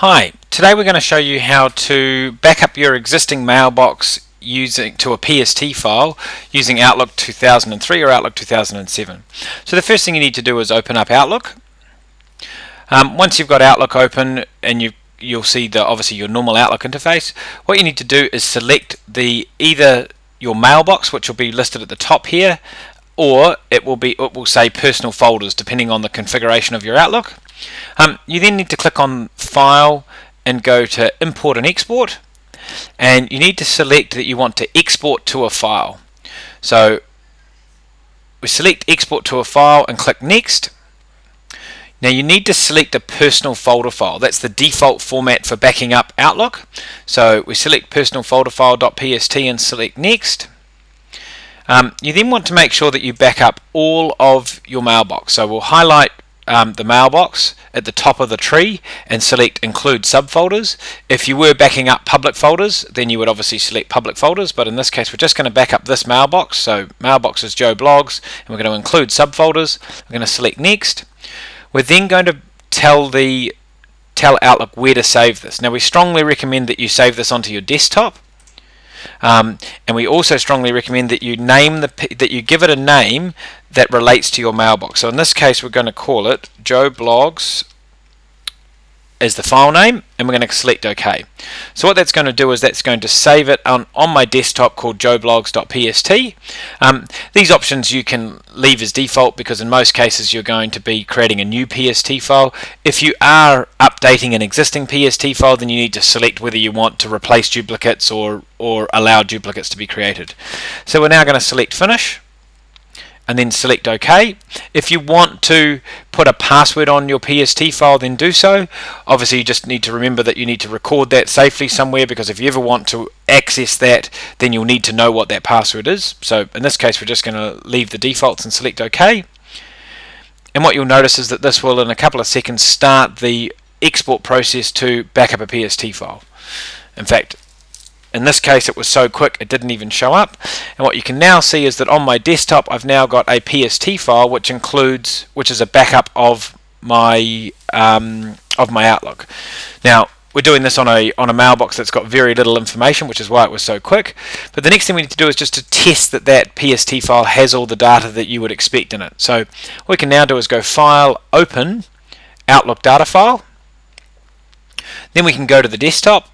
Hi, today we're going to show you how to back up your existing mailbox using to a PST file using Outlook 2003 or Outlook 2007. So the first thing you need to do is open up Outlook. Um, once you've got Outlook open and you you'll see the obviously your normal Outlook interface, what you need to do is select the either your mailbox which will be listed at the top here or it will be it will say personal folders depending on the configuration of your Outlook. Um, you then need to click on File and go to Import and Export and you need to select that you want to export to a file. So we select export to a file and click next. Now you need to select a personal folder file. That's the default format for backing up Outlook. So we select personal folder file.pst and select next. Um, you then want to make sure that you back up all of your mailbox. So we'll highlight um, the mailbox at the top of the tree and select include subfolders. If you were backing up public folders, then you would obviously select public folders, but in this case we're just going to back up this mailbox. So mailbox is Joe Bloggs, and we're going to include subfolders. We're going to select next. We're then going to tell the tell Outlook where to save this. Now we strongly recommend that you save this onto your desktop. Um, and we also strongly recommend that you name the that you give it a name that relates to your mailbox. So in this case, we're going to call it Joe Bloggs as the file name and we're going to select OK. So what that's going to do is that's going to save it on, on my desktop called joebloggs.pst. Um, these options you can leave as default because in most cases you're going to be creating a new PST file. If you are updating an existing PST file then you need to select whether you want to replace duplicates or, or allow duplicates to be created. So we're now going to select finish and then select OK. If you want to put a password on your PST file, then do so. Obviously, you just need to remember that you need to record that safely somewhere because if you ever want to access that, then you'll need to know what that password is. So in this case, we're just going to leave the defaults and select OK. And what you'll notice is that this will, in a couple of seconds, start the export process to back up a PST file. In fact, in this case it was so quick it didn't even show up. And what you can now see is that on my desktop I've now got a PST file which includes which is a backup of my um, of my Outlook. Now we're doing this on a on a mailbox that's got very little information which is why it was so quick. But the next thing we need to do is just to test that that PST file has all the data that you would expect in it. So what we can now do is go file open Outlook data file. Then we can go to the desktop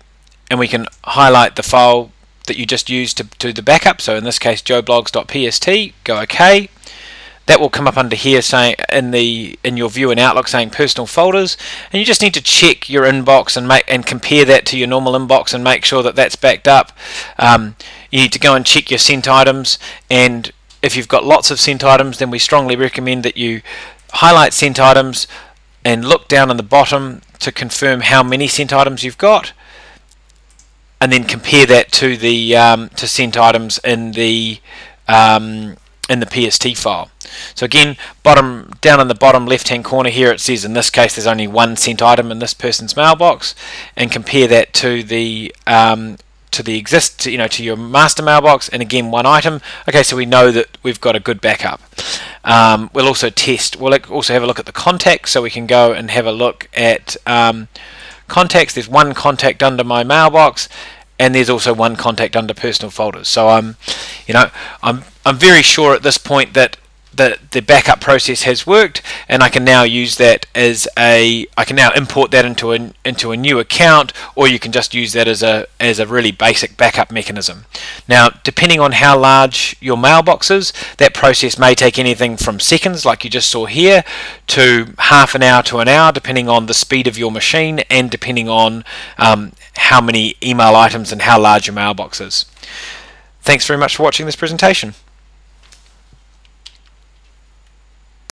and we can highlight the file that you just used to do the backup. So in this case, joebloggs.pst. Go OK. That will come up under here saying in the in your view in Outlook saying personal folders, and you just need to check your inbox and make and compare that to your normal inbox and make sure that that's backed up. Um, you need to go and check your sent items, and if you've got lots of sent items, then we strongly recommend that you highlight sent items and look down on the bottom to confirm how many sent items you've got and then compare that to the um, to sent items in the um, in the PST file. So again, bottom down in the bottom left hand corner here it says in this case there's only one sent item in this person's mailbox and compare that to the um, to the exist you know to your master mailbox and again one item okay so we know that we've got a good backup um, we'll also test we'll also have a look at the contacts so we can go and have a look at um, contacts there's one contact under my mailbox and there's also one contact under personal folders. So I'm, you know, I'm I'm very sure at this point that the the backup process has worked, and I can now use that as a I can now import that into a into a new account, or you can just use that as a as a really basic backup mechanism. Now, depending on how large your mailbox is, that process may take anything from seconds, like you just saw here, to half an hour to an hour, depending on the speed of your machine and depending on um, how many email items and how large your mailbox is. Thanks very much for watching this presentation.